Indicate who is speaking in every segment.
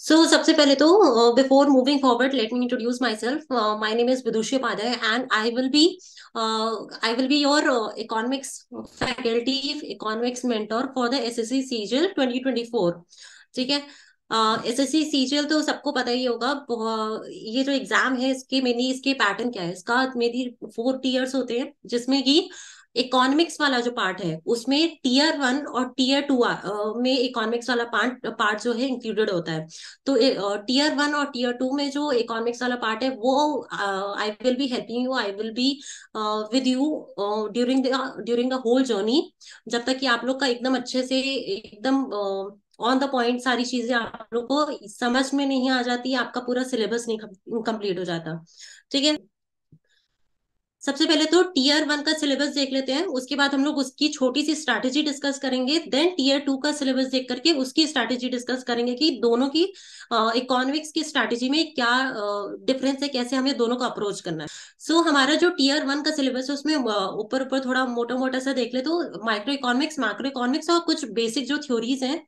Speaker 1: सो so, सबसे पहले तो before moving forward let me introduce myself my name is Vidushi Upadhyay and I will be I will be your economics faculty economics mentor for the S S C CGL twenty twenty four ठीक है? S S C सीजल तो सबको पता ही होगा ये जो exam है इसके मेनली इसके पैटर्न क्या है? इसका मेरी फोर टीयर्स होते हैं जिसमें कि इकोनॉमिक्स वाला जो पार्ट है, उसमें टीयर वन और टीयर टू में इकोनॉमिक्स वाला पार्ट पार्ट जो है इंक्लूडेड होता है। तो टीयर वन और टीयर टू में जो इकोनॉमिक्स वाला पार्ट है, वो I will be helping you I will be with you during during the whole journey जब तक कि आप लोग का एकदम अच्छे से, एकदम ऑन द पॉइंट सारी चीज़ें आप लोग को समझ में नहीं आ जाती, आपका पूरा सिलेबस नहीं कंप्लीट हो जाता। ठीक है? सबसे पहले तो टीयर वन का सिलेबस देख लेते हैं उसके बाद हम लोग उसकी छोटी सी स्ट्रैटेजी डिस्कस करेंगे देन टीयर टू का सिलेबस देख करके उसकी स्ट्रैटेजी डिस्कस करेंगे कि दोनों की इकोनॉमिक्स की स्ट्रैटेजी में क्या डिफरेंस है कैसे हमें दोनों को अप्रोच करना है। सो so, हमारा जो टीयर वन का सिलेबस है उसमें ऊपर ऊपर थोड़ा मोटा मोटा सा देख ले तो माइक्रो इकोनॉमिक्स माइक्रो इकोनॉमिक्स और कुछ बेसिक जो थ्योरीज हैं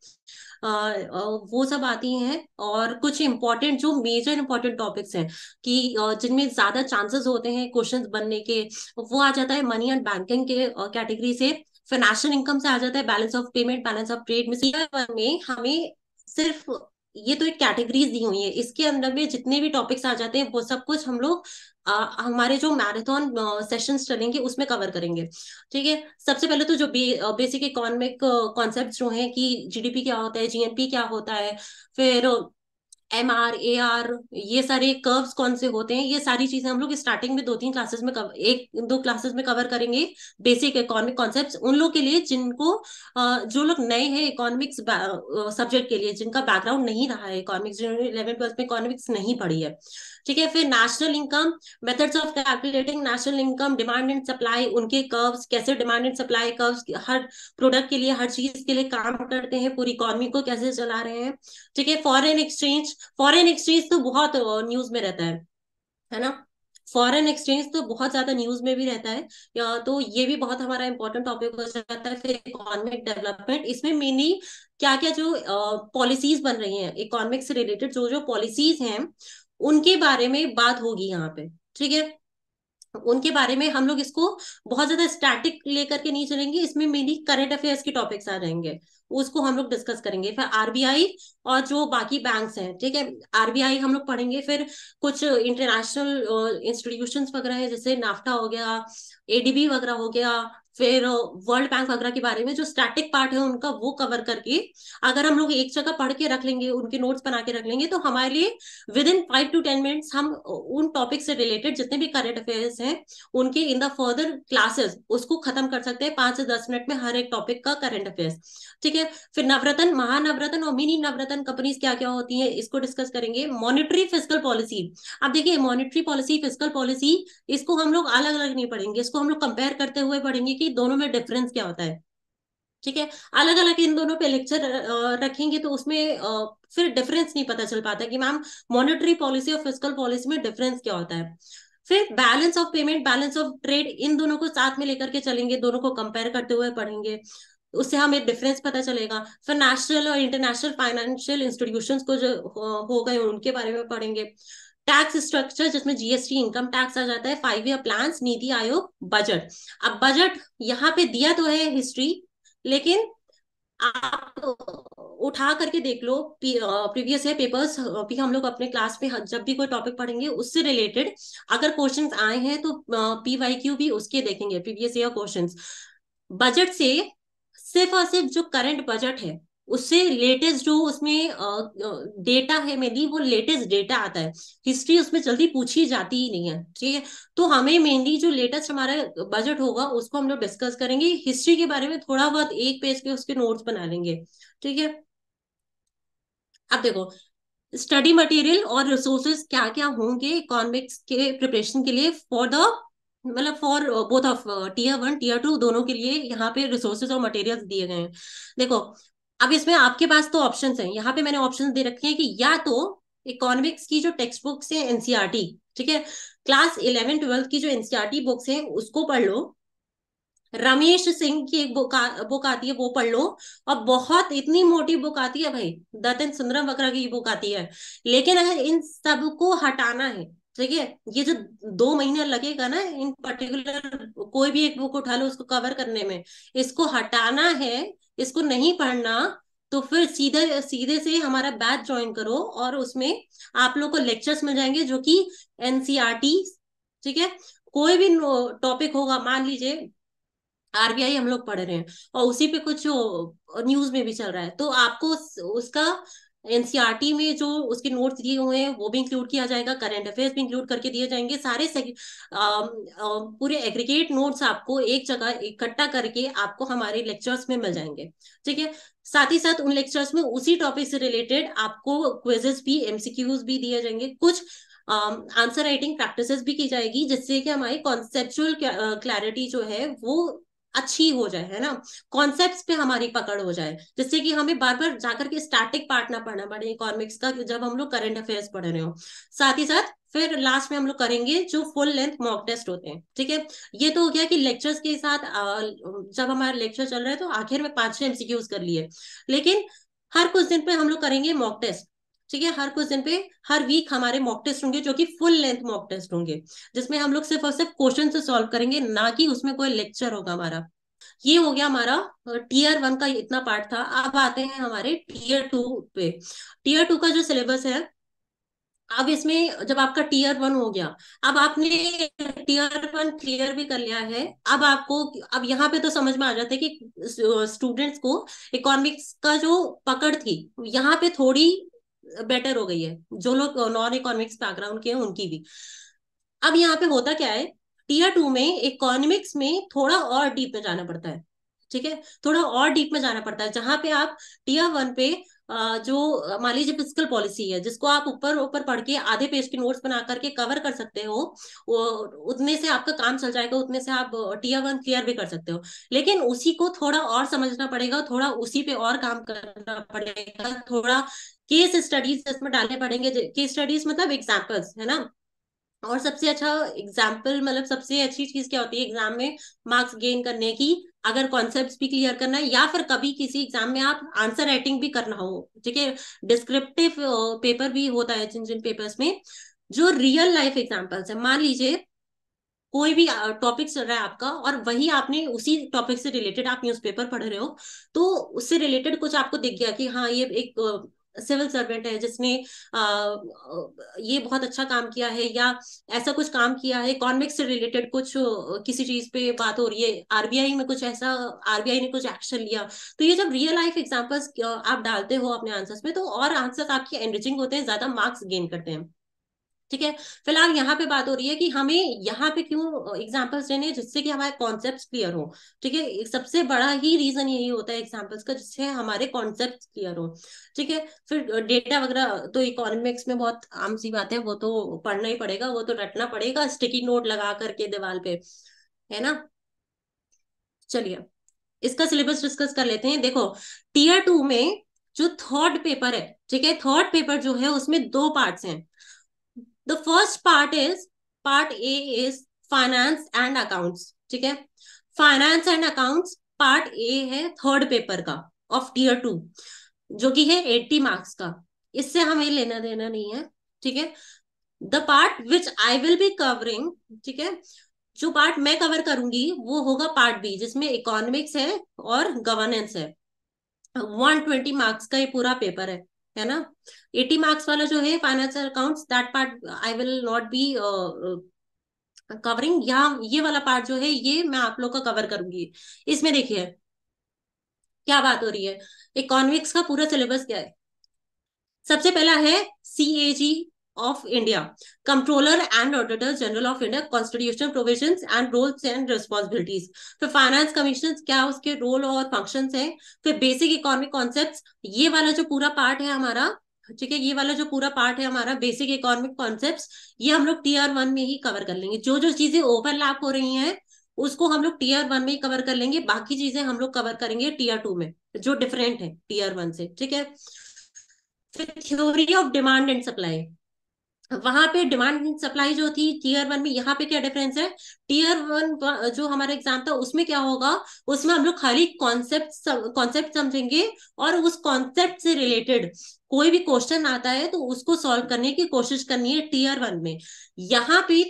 Speaker 1: वो सब आती हैं और कुछ इंपॉर्टेंट जो मेजर इंपॉर्टेंट टॉपिक्स हैं कि जिनमें ज़्यादा चांसेस होते हैं क्वेश्चन बनने के, वो आ जाता है मनी एंड बैंकिंग के कैटेगरी से। फाइनेंशियल इनकम से आ जाता है balance of payment balance of trade में हमें सिर्फ़ ये तो एक कैटेगरीज दी हुई है। इसके अंदर में जितने भी टॉपिक्स आ जाते हैं वो सब कुछ हम लोग हमारे जो मैराथन सेशंस चलेंगे उसमें कवर करेंगे। ठीक है? सबसे पहले तो जो बे, बेसिक इकोनॉमिक कॉन्सेप्ट जो है कि जीडीपी क्या होता है जीएनपी क्या होता है फिर एम आर ए आर ये सारे कर्व्स कौन से होते हैं? ये सारी चीज़ें हम लोग स्टार्टिंग में दो तीन क्लासेस में कवर एक, दो क्लासेस में कवर करेंगे। बेसिक इकोनॉमिक कॉन्सेप्ट उन लोग के लिए जिनको जो लोग नए हैं इकोनॉमिक्स सब्जेक्ट के लिए, जिनका बैकग्राउंड नहीं रहा है इकोनॉमिक्स इलेवन ट्वेल्थ में इकोनॉमिक्स नहीं पढ़ी है। ठीक है, फिर national income methods of calculating national income demand and supply उनके कर्व्स कैसे डिमांड एंड सप्लाई कर्व्स हर प्रोडक्ट के लिए, हर चीज़ के लिए काम करते हैं, पूरी इकोनॉमी को कैसे चला रहे हैं। ठीक है फॉरेन एक्सचेंज फॉरेन एक्सचेंज तो बहुत न्यूज़ में रहता है है ना? फॉरेन एक्सचेंज तो बहुत ज़्यादा न्यूज़ में भी रहता है, या तो ये भी बहुत हमारा इंपॉर्टेंट टॉपिक हो जाता है, फिर इकोनॉमिक डेवलपमेंट इसमें मेनली क्या क्या जो पॉलिसीज़ बन रही हैं इकोनॉमिक से रिलेटेड जो जो पॉलिसीज़ हैं उनके बारे में बात होगी यहाँ पे, ठीक है? उनके बारे में हम लोग इसको बहुत ज़्यादा स्टैटिक लेकर के नहीं चलेंगे, इसमें मेनली करंट अफेयर्स के टॉपिक्स आ जाएँगे, उसको हम लोग डिस्कस करेंगे। फिर आरबीआई और जो बाकी बैंक्स हैं, ठीक है? आरबीआई हम लोग पढ़ेंगे, फिर कुछ इंटरनेशनल इंस्टीट्यूशंस वगैरह है, जैसे नाफ्टा हो गया एडीबी वगैरह हो गया फिर वर्ल्ड बैंक वगैरह के बारे में जो स्टैटिक पार्ट है उनका वो कवर करके अगर हम लोग एक जगह पढ़ के रख लेंगे, उनके नोट्स बना के रख लेंगे तो हमारे लिए within five to ten minutes हम उन टॉपिक से रिलेटेड जितने भी करंट अफेयर्स हैं, उनके इन द फर्दर क्लासेस उसको खत्म कर सकते हैं पाँच से दस मिनट में हर एक टॉपिक का करंट अफेयर्स ठीक है? फिर नवरत्न, महानवरत्न और मिनी नवरत्न कंपनीज़ क्या क्या होती है, इसको डिस्कस करेंगे। मॉनिटरी फ़िज़िकल पॉलिसी अब देखिए मॉनिटरी पॉलिसी फ़िज़िकल पॉलिसी इसको हम लोग अलग अलग नहीं पढ़ेंगे, इसको हम लोग कंपेयर करते हुए पढ़ेंगे कि दोनों में डिफरेंस क्या होता है? ठीक है? अलग अलग इन दोनों पे लेक्चर रखेंगे तो उसमें फिर डिफरेंस नहीं पता चल पाता कि मैम मॉनिटरी पॉलिसी और फ़िज़िकल पॉलिसी में डिफरेंस क्या होता है? फिर balance of payment balance of trade इन दोनों को साथ में लेकर के चलेंगे, दोनों को कंपेयर करते हुए पढ़ेंगे, उससे हमें डिफरेंस पता चलेगा। फिर नेशनल और इंटरनेशनल फाइनेंशियल इंस्टीट्यूशंस को जो, हो गए उनके बारे में पढ़ेंगे। टैक्स स्ट्रक्चर जिसमें जीएसटी इनकम टैक्स आ जाता है five year plan NITI Aayog budget अब बजट यहाँ पे दिया तो है हिस्ट्री लेकिन आप उठा करके देख लो प्रीवियस ईयर पेपर्स भी हम लोग अपने क्लास में जब भी कोई टॉपिक पढ़ेंगे, उससे रिलेटेड अगर क्वेश्चंस आए हैं तो पी वाई क्यू भी उसके देखेंगे प्रीवियस ईयर क्वेश्चंस बजट से सिर्फ़ और सिर्फ़ जो करंट बजट है उससे लेटेस्ट जो उसमें डेटा है मेनली वो लेटेस्ट डेटा आता है। हिस्ट्री उसमें जल्दी पूछी जाती ही नहीं है, ठीक है? तो हमें मेनली जो लेटेस्ट हमारा बजट होगा, उसको हम लोग डिस्कस करेंगे। हिस्ट्री के बारे में थोड़ा बहुत एक पेज के उसके नोट्स बना लेंगे, ठीक है? अब देखो स्टडी मटेरियल और रिसोर्सेज क्या क्या होंगे इकोनॉमिक्स के प्रिपरेशन के लिए फॉर द मतलब for both of tier one tier two दोनों के लिए यहाँ पे रिसोर्सेज और मटेरियल्स दिए गए हैं। देखो अब इसमें आपके पास तो ऑप्शन हैं। यहाँ पे मैंने ऑप्शन दे रखे हैं कि या तो इकोनॉमिक्स की जो टेक्स्ट बुक्स है एनसीआरटी ठीक है? क्लास इलेवन ट्वेल्थ की जो एनसीआरटी बुक्स हैं, उसको पढ़ लो। रमेश सिंह की एक बुक बुक आती है, वो पढ़ लो। और बहुत इतनी मोटी बुक आती है भाई दत्तन सुंदरम बकरा की बुक आती है। लेकिन अगर इन सबको हटाना है, ठीक है? ये जो दो महीना लगेगा ना, इन पर्टिकुलर कोई भी एक बुक उठा लो उसको कवर करने में। इसको हटाना है इसको नहीं पढ़ना तो फिर सीधे सीधे से हमारा बैच ज्वाइन करो और उसमें आप लोग को लेक्चर्स मिल जाएँगे जो कि एनसीआरटी ठीक है? कोई भी टॉपिक होगा, मान लीजिए आरबीआई हम लोग पढ़ रहे हैं और उसी पे कुछ न्यूज़ में भी चल रहा है तो आपको उसका एनसीआरटी में जो उसके नोट्स दिए हुए हैं वो भी इंक्लूड किया जाएगा करंट अफेयर्स भी इंक्लूड करके दिए जाएँगे। सारे आ, आ, पूरे एग्रीगेट नोट्स आपको एक जगह इकट्ठा करके आपको हमारे लेक्चर्स में मिल जाएँगे। ठीक है? साथ ही साथ उन लेक्चर्स में उसी टॉपिक से रिलेटेड आपको क्विजेस भी एमसीक्यूज भी दिए जाएँगे। कुछ आंसर राइटिंग प्रैक्टिसेस भी की जाएगी जिससे कि हमारी कॉन्सेप्चुअल क्लैरिटी जो है वो अच्छी हो जाए, है ना? कॉन्सेप्ट पे हमारी पकड़ हो जाए। जिससे कि हमें बार बार जाकर के स्टैटिक पार्ट ना पढ़ना पड़े इकोनॉमिक्स का जब हम लोग करंट अफेयर्स पढ़ रहे हो। साथ ही साथ, फिर लास्ट में हम लोग करेंगे जो फुल लेंथ मॉक टेस्ट होते हैं, ठीक है? ये तो हो गया कि लेक्चर्स के साथ जब हमारा लेक्चर चल रहा है तो आखिर में पाँच छह एमसीक्यूज कर लिए। लेकिन हर कुछ दिन पे हम लोग करेंगे मॉक टेस्ट ठीक है, हर कुछ दिन पे, हर वीक हमारे मॉक टेस्ट होंगे जो कि फुल लेंथ मॉक टेस्ट होंगे, जिसमें हम लोग सिर्फ़ और सिर्फ़ क्वेश्चन से सॉल्व करेंगे, ना कि उसमें कोई लेक्चर होगा हमारा। ये हो गया हमारा टीयर वन का इतना पार्ट था, अब आते हैं हमारे टीयर टू पे। टीयर टू का जो सिलेबस है, अब इसमें जब आपका टीयर वन हो गया, अब आपने टीयर वन क्लियर भी कर लिया है, अब आपको, अब यहाँ पे तो समझ में आ जाता है कि स्टूडेंट्स को इकोनॉमिक्स का जो पकड़ थी, यहाँ पे थोड़ी बेटर हो गई है। जो लोग नॉन इकोनॉमिक्स बैकग्राउंड के हैं, उनकी भी। अब यहाँ पे होता क्या है? टीयर टू में इकोनॉमिक्स में थोड़ा और डीप में जाना पड़ता है। ठीक है? थोड़ा और डीप में जाना पड़ता है। जहाँ पे आप टीयर वन पे जो, मान लीजिए फ़िज़िकल पॉलिसी है, जिसको आप ऊपर ऊपर पढ़ के आधे पेज के नोट्स बना करके कवर कर सकते हो उतने से आपका काम चल जाएगा, उतने से आप टीयर वन क्लियर भी कर सकते हो। लेकिन उसी को थोड़ा और समझना पड़ेगा, थोड़ा उसी पे और काम करना पड़ेगा, थोड़ा केस स्टडीज़ इसमें डालने पड़ेंगे केस स्टडीज़ मतलब एग्जाम्पल्स है ना? और सबसे अच्छा एग्ज़ाम्पल मतलब सबसे अच्छी चीज़ क्या होती है एग्ज़ाम में? मार्क्स गेन करने की, अगर कॉन्सेप्ट भी क्लियर करना है, या फिर कभी किसी एग्ज़ाम में आप आंसर राइटिंग भी करना हो, ठीक है? डिस्क्रिप्टिव पेपर भी होता है जिन जिन पेपर्स में, जो रियल लाइफ एग्जाम्पल्स है। मान लीजिए, कोई भी टॉपिक चल रहा है आपका, और वही आपने उसी टॉपिक से रिलेटेड आप न्यूज़पेपर पढ़ रहे हो तो उससे रिलेटेड कुछ आपको दिख गया कि हाँ ये एक सिविल सर्वेंट है, जिसने ये बहुत अच्छा काम किया है या ऐसा कुछ काम किया है इकोनॉमिक से रिलेटेड कुछ किसी चीज़ पे बात हो रही है आरबीआई में कुछ ऐसा आरबीआई ने कुछ एक्शन लिया। तो ये जब रियल लाइफ एग्जाम्पल्स आप डालते हो अपने आंसर्स में तो और आंसर्स आपके एनरिचिंग होते हैं, ज़्यादा मार्क्स गेन करते हैं। ठीक है? फ़िलहाल यहाँ पे बात हो रही है कि हमें यहाँ पे क्यों एग्जाम्पल्स लेने जिससे कि हमारे कॉन्सेप्ट क्लियर हो। ठीक है? सबसे बड़ा ही रीजन यही होता है एग्जाम्पल्स का जिससे हमारे कॉन्सेप्ट क्लियर हो। ठीक है? फिर डेटा वगैरह तो इकोनॉमिक्स में बहुत आम सी बात है, वो तो पढ़ना ही पड़ेगा, वो तो रटना पड़ेगा स्टिकी नोट लगा करके दीवार पे, है ना? चलिए, इसका सिलेबस डिस्कस कर लेते हैं। देखो टीयर टू में जो थर्ड पेपर है, ठीक है? थर्ड पेपर जो है, उसमें दो पार्ट्स हैं। The first part is part A is finance and accounts ठीक है? Finance and accounts part A है थर्ड पेपर का ऑफ़ टीयर टू जो कि है एट्टी मार्क्स का। इससे हमें लेना देना नहीं है, ठीक है? The part which I will be covering ठीक है? जो पार्ट मैं कवर करूँगी, वो होगा पार्ट बी जिसमें इकोनॉमिक्स है और गवर्नेंस है। वन ट्वेंटी मार्क्स का ये पूरा पेपर है। है ना? एटी मार्क्स वाला जो है financial account that part I will not be covering यहाँ ये वाला पार्ट जो है, ये मैं आप लोग का कवर करूँगी। इसमें देखिए, क्या बात हो रही है? इकोनॉमिक्स का पूरा सिलेबस क्या है? सबसे पहला है C A G of India, Comptroller and Auditor General of India, Constitutional Provisions and Roles and Responsibilities. फिर फाइनेंस कमीशन क्या उसके रोल और फ़ंक्शंस हैं? फिर बेसिक इकोनॉमिक कॉन्सेप्ट्स ये वाला जो पूरा पार्ट है हमारा ठीक है ये वाला जो पूरा पार्ट है हमारा बेसिक इकोनॉमिक कॉन्सेप्ट्स ये हम लोग टीआर वन में ही कवर कर लेंगे। जो जो चीज़ें ओवरलैप हो रही हैं उसको हम लोग टीआर वन में ही कवर कर लेंगे। बाकी चीज़ें हम लोग कवर करेंगे टीआर टू में जो डिफरेंट है टीआर वन से ठीक है? फिर theory of demand and supply वहाँ पे डिमांड सप्लाई जो थी टीयर वन में, यहाँ पे क्या डिफरेंस है? टीयर वन जो हमारा एग्ज़ाम था, उसमें क्या होगा? उसमें हम लोग खाली कॉन्सेप्ट कॉन्सेप्ट समझेंगे और उस कॉन्सेप्ट से रिलेटेड कोई भी क्वेश्चन आता है तो उसको सॉल्व करने की कोशिश करनी है टीयर वन में। यहाँ पे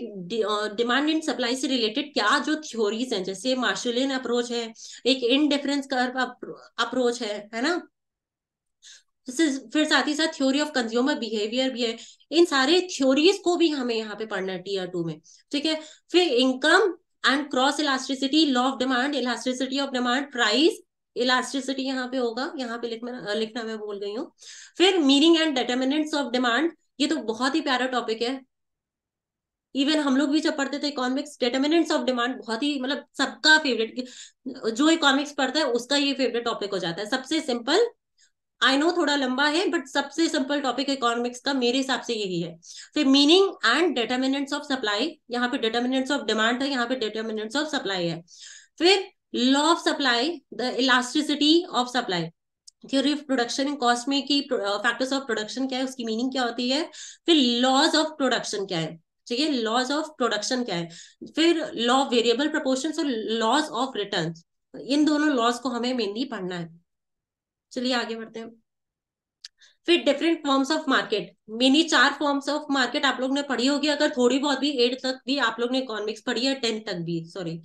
Speaker 1: डिमांड एंड सप्लाई से रिलेटेड क्या जो थ्योरीज हैं, जैसे मार्शलियन अप्रोच है, एक इन डिफरेंस कर्व अप्रोच है है ना? फिर साथ ही साथ थ्योरी ऑफ़ कंज्यूमर बिहेवियर भी है। इन सारे थ्योरीज को भी हमें यहाँ पे पढ़ना है टीयर टू में। ठीक है? फिर income and cross elasticity law of demand elasticity of demand price elasticity यहाँ पे होगा। यहाँ पे लिखना लिखना मैं भूल गई हूँ। फिर meaning and determinants of demand ये तो बहुत ही प्यारा टॉपिक है। इवन हम लोग भी जब पढ़ते थे इकोनॉमिक्स डिटर्मिनेंट्स ऑफ़ डिमांड बहुत ही मतलब सबका फेवरेट जो इकोनॉमिक्स पढ़ता है, उसका ये फेवरेट टॉपिक हो जाता है। सबसे सिंपल आई नो थोड़ा लंबा है बट सबसे सिंपल टॉपिक इकोनॉमिक्स का मेरे हिसाब से यही है। फिर meaning and determinants of supply यहाँ पे डिटर्मिनेंट्स ऑफ़ डिमांड है, यहाँ पे डिटर्मिनेंट्स ऑफ़ सप्लाई है। फिर law of supply the elasticity of supply theory of production cost में की फैक्टर्स ऑफ़ प्रोडक्शन क्या है, उसकी मीनिंग क्या होती है? फिर लॉज ऑफ़ प्रोडक्शन क्या है? ठीक है लॉज ऑफ़ प्रोडक्शन क्या है? फिर लॉ वेरिएबल प्रपोर्शन और लॉज ऑफ़ रिटर्न इन दोनों लॉज को हमें मेनली पढ़ना है। चलिए आगे बढ़ते हैं। फिर डिफरेंट फॉर्म्स ऑफ़ मार्केट मिनी चार फॉर्म्स ऑफ़ मार्केट आप लोग ने पढ़ी होगी अगर थोड़ी बहुत भी एट तक भी आप लोग ने इकोनॉमिक्स पढ़ी है टेंथ तक भी सॉरी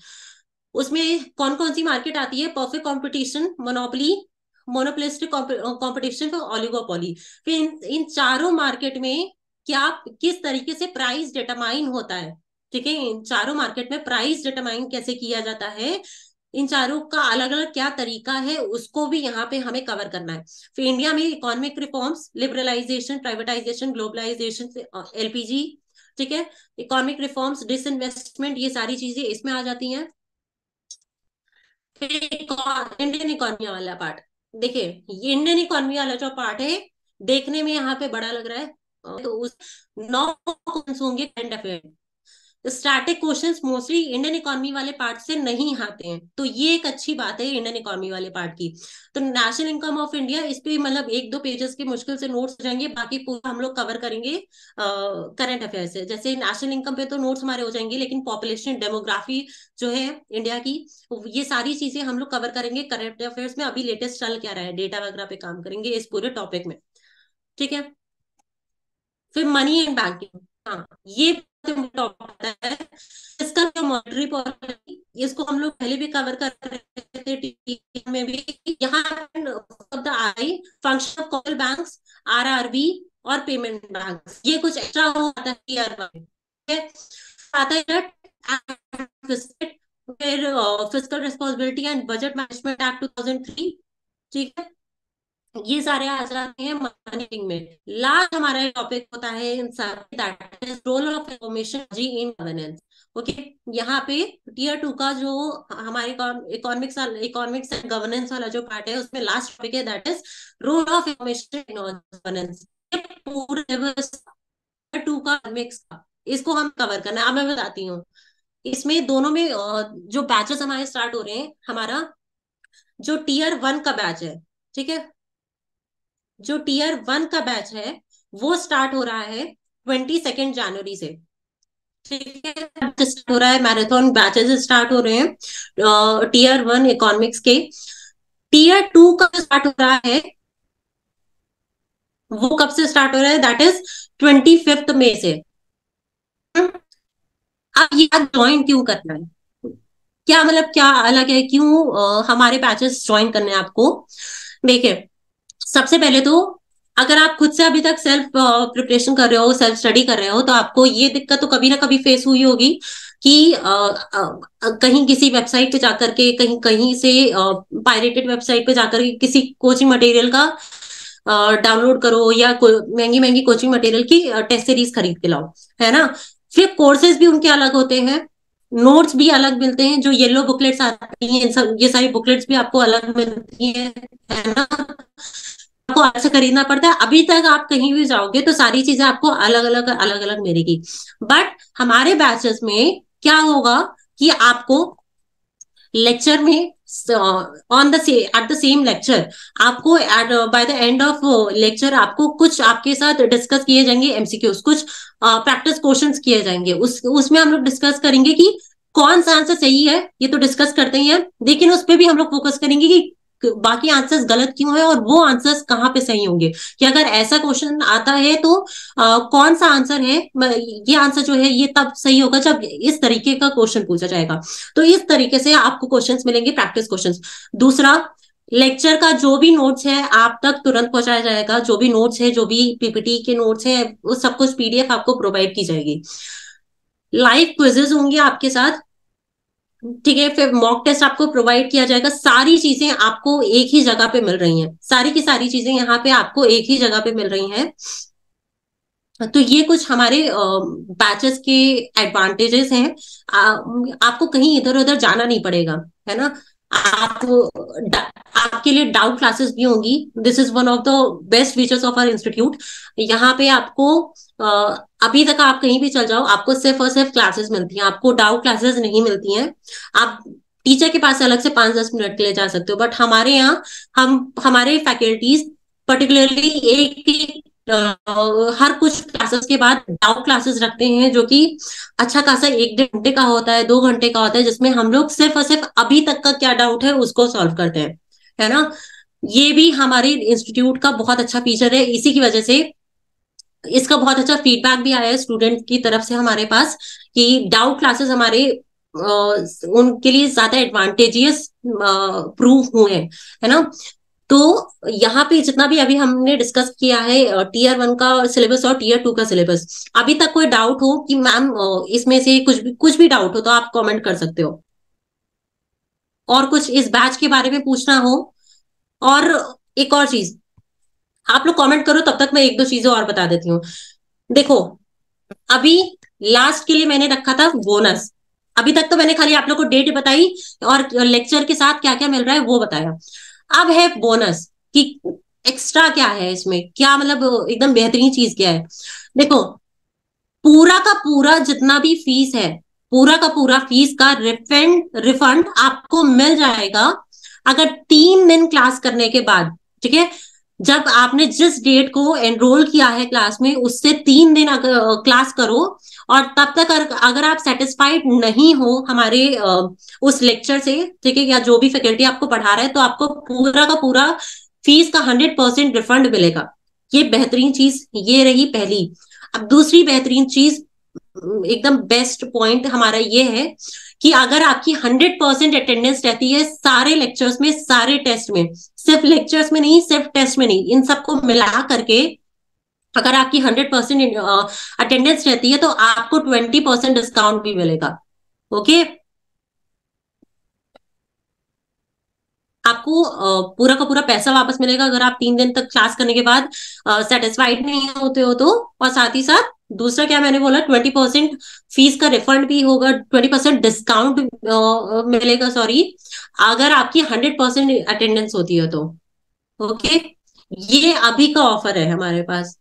Speaker 1: उसमें कौन कौन सी मार्केट आती है? Perfect competition monopoly monopolistic competition फिर ऑलिगोपोली फिर इन, इन चारों मार्केट में क्या किस तरीके से प्राइस डिटरमाइन होता है? ठीक है इन चारों मार्केट में प्राइस डिटरमाइन कैसे किया जाता है? इन चारों का अलग अलग क्या तरीका है, उसको भी यहाँ पे हमें कवर करना है। फिर इंडिया में economic reforms liberalisation privatisation globalisation LPG ठीक है? इकोनॉमिक रिफॉर्म्स डिसइन्वेस्टमेंट ये सारी चीज़ें इसमें आ जाती हैं। फिर इंडियन इकोनॉमी वाला पार्ट देखिए, ये इंडियन इकोनॉमी वाला जो पार्ट है, देखने में यहाँ पे बड़ा लग रहा है। तो उस, नौ होंगे current affair static questions mostly Indian economy वाले पार्ट से नहीं आते हैं। तो ये एक अच्छी बात है इंडियन इकोनॉमी वाले पार्ट की। तो नेशनल इनकम ऑफ़ इंडिया इस पे मतलब एक दो पेजेस के मुश्किल से नोट्स हो जाएँगे, बाकी पूरा हम लोग कवर करेंगे करंट अफेयर से। जैसे नेशनल इनकम पे तो नोट्स हमारे हो जाएँगे, लेकिन पॉपुलेशन डेमोग्राफी जो है इंडिया की, ये सारी चीज़ें हम लोग कवर करेंगे करंट अफेयर्स में। अभी लेटेस्ट चल क्या रहा है? डेटा वगैरह पे काम करेंगे इस पूरे टॉपिक में। ठीक है? फिर मनी एंड बैंकिंग हाँ ये इसका जो मॉनिटरी पॉलिसी इसको हम लोग पहले भी कवर कर रहे थे में भी। यहाँ आई function of call bank RRB और पेमेंट बैंक ये कुछ एक्स्ट्रा हो आता है आता है? फिर fiscal responsibility and budget management act 2003 ठीक है? ये सारे आ जाते हैं मॉनिटरिंग में। लास्ट हमारा टॉपिक होता है इन सारे रोल ऑफ़ इंफॉर्मेशन जी इन गवर्नेंस ओके यहाँ पे टीयर टू का जो हमारे इकोनॉमिक्स इकोनॉमिक्स एंड गवर्नेंस वाला जो पार्ट है, उसमें लास्ट टॉपिक है that is role of information governance पूरे टू का मिक्स का इसको हम कवर करना है। अब मैं बताती हूँ। इसमें दोनों में जो बैचेस हमारे स्टार्ट हो रहे हैं, हमारा जो टीयर वन का बैच है, ठीक है? जो टीयर वन का बैच है, वो स्टार्ट हो रहा है ट्वेंटी सेकेंड जनवरी से। ठीक है? हो रहा है? मैराथन बैचेस स्टार्ट हो रहे हैं टीयर वन इकोनॉमिक्स के। टीयर टू का स्टार्ट हो रहा है, वो कब से स्टार्ट हो रहा है? That is twenty fifth May से अब ये ज्वाइन क्यों करना है? क्या मतलब क्या अलग है? क्यों हमारे बैचेस ज्वाइन करने हैं आपको? देखिए सबसे पहले तो अगर आप खुद से अभी तक सेल्फ प्रिपरेशन कर रहे हो सेल्फ स्टडी कर रहे हो तो आपको ये दिक्कत तो कभी ना कभी फेस हुई होगी कि आ, आ, कहीं किसी वेबसाइट पे जाकर के कहीं कहीं से पायरेटेड वेबसाइट पे जाकर के किसी कोचिंग मटेरियल का डाउनलोड करो या महँगी महँगी कोचिंग मटेरियल की टेस्ट सीरीज़ खरीद के लाओ है ना? फिर कोर्सेज भी उनके अलग होते हैं। नोट्स भी अलग मिलते हैं, जो येलो बुकलेट्स आती हैं ये सारी बुकलेट्स भी आपको अलग मिलती हैं, है ना? आपको अलग से खरीदना पड़ता है। अभी तक आप कहीं भी जाओगे तो सारी चीज़ें आपको अलग अलग अलग अलग मिलेगी। बट हमारे बैचेस में क्या होगा कि आपको लेक्चर में on the at the same lecture आपको by the end of lecture आपको कुछ आपके साथ डिस्कस किए जाएँगे एमसीक्यूज कुछ प्रैक्टिस uh, क्वेश्चंस किए जाएँगे। उस उसमें हम लोग डिस्कस करेंगे कि कौन सा आंसर सही है ये तो डिस्कस करते ही है लेकिन उस पर भी हम लोग फोकस करेंगे कि बाकी आंसर्स गलत क्यों है और वो आंसर्स कहाँ पे सही होंगे? कि अगर ऐसा क्वेश्चन आता है तो आ, कौन सा आंसर है? ये आंसर जो है ये तब सही होगा जब इस तरीके का क्वेश्चन पूछा जाएगा। तो इस तरीके से आपको क्वेश्चन मिलेंगे प्रैक्टिस क्वेश्चन दूसरा लेक्चर का जो भी नोट्स है आप तक तुरंत पहुँचाया जाएगा। जो भी नोट्स है जो भी पीपीटी के नोट्स है वो सब कुछ पीडीएफ आपको प्रोवाइड की जाएगी। लाइव क्विजेज होंगे आपके साथ। ठीक है, फिर मॉक टेस्ट आपको प्रोवाइड किया जाएगा। सारी चीज़ें आपको एक ही जगह पे मिल रही हैं। सारी की सारी चीज़ें यहाँ पे आपको एक ही जगह पे मिल रही हैं। तो ये कुछ हमारे बैचेस के एडवांटेजेस हैं। आपको कहीं इधर उधर जाना नहीं पड़ेगा, है ना? आप, आपके लिए डाउट क्लासेस भी होंगी. This is one of the best features of our institute यहाँ पे आपको अभी तक आप कहीं भी चल जाओ, आपको सिर्फ़ और सिर्फ़ क्लासेस मिलती हैं. आपको डाउट क्लासेस नहीं मिलती हैं. आप टीचर के पास अलग से पाँच दस मिनट के लिए जा सकते हो. बट हमारे यहाँ, हम, हमारे फैकल्टीज पर्टिकुलरली एक हर कुछ क्लासेस के बाद डाउट क्लासेस रखते हैं, जो कि अच्छा खासा एक घंटे का होता है, दो घंटे का होता है, जिसमें हम लोग सिर्फ़ और सिर्फ़ अभी तक का क्या डाउट है, उसको सॉल्व करते हैं, है ना? ये भी हमारे इंस्टीट्यूट का बहुत अच्छा फीचर है, इसी की वजह से इसका बहुत अच्छा फीडबैक भी आया है स्टूडेंट की तरफ़ से हमारे पास, कि डाउट क्लासेस हमारे उनके लिए ज़्यादा एडवांटेजियस प्रूव हुए हैं, है ना? तो यहाँ पे जितना भी अभी हमने डिस्कस किया है टीयर वन का सिलेबस और टीयर टू का सिलेबस अभी तक कोई डाउट हो कि मैम इसमें से कुछ भी कुछ भी डाउट हो तो आप कमेंट कर सकते हो। और कुछ इस बैच के बारे में पूछना हो। और एक और चीज़, आप लोग कमेंट करो, तब तक मैं एक दो चीज़ें और बता देती हूँ। देखो, अभी लास्ट के लिए मैंने रखा था बोनस अभी तक तो मैंने खाली आप लोग को डेट बताई और लेक्चर के साथ क्या क्या मिल रहा है वो बताया। अब है बोनस कि एक्स्ट्रा क्या है इसमें? क्या मतलब एकदम बेहतरीन चीज़ क्या है? देखो, पूरा का पूरा जितना भी फ़ीस है, पूरा का पूरा फ़ीस का रिफंड रिफंड आपको मिल जाएगा अगर तीन दिन क्लास करने के बाद, ठीक है? जब आपने जिस डेट को एनरोल किया है क्लास में, उससे तीन दिन क्लास करो और तब तक अगर आप सेटिस्फाइड नहीं हो हमारे उस लेक्चर से, ठीक है, या जो भी फैकल्टी आपको पढ़ा रहा है तो आपको पूरा का पूरा फ़ीस का हंड्रेड परसेंट रिफंड मिलेगा। ये बेहतरीन चीज़, ये रही पहली। अब दूसरी बेहतरीन चीज़ एकदम बेस्ट पॉइंट हमारा ये है कि अगर आपकी हंड्रेड परसेंट अटेंडेंस रहती है सारे लेक्चर्स में, सारे टेस्ट में सिर्फ़ लेक्चर्स में नहीं, सिर्फ़ टेस्ट में नहीं। इन सबको मिला करके अगर आपकी हंड्रेड परसेंट अटेंडेंस रहती है तो आपको ट्वेंटी परसेंट डिस्काउंट भी मिलेगा। ओके आपको पूरा का पूरा पैसा वापस मिलेगा अगर आप तीन दिन तक क्लास करने के बाद सेटिस्फाइड नहीं होते हो तो। और साथ ही साथ, दूसरा क्या मैंने बोला ट्वेंटी परसेंट फ़ीस का रिफंड भी होगा ट्वेंटी परसेंट डिस्काउंट मिलेगा सॉरी अगर आपकी हंड्रेड परसेंट अटेंडेंस होती है तो। ओके ये अभी का ऑफ़र है हमारे पास।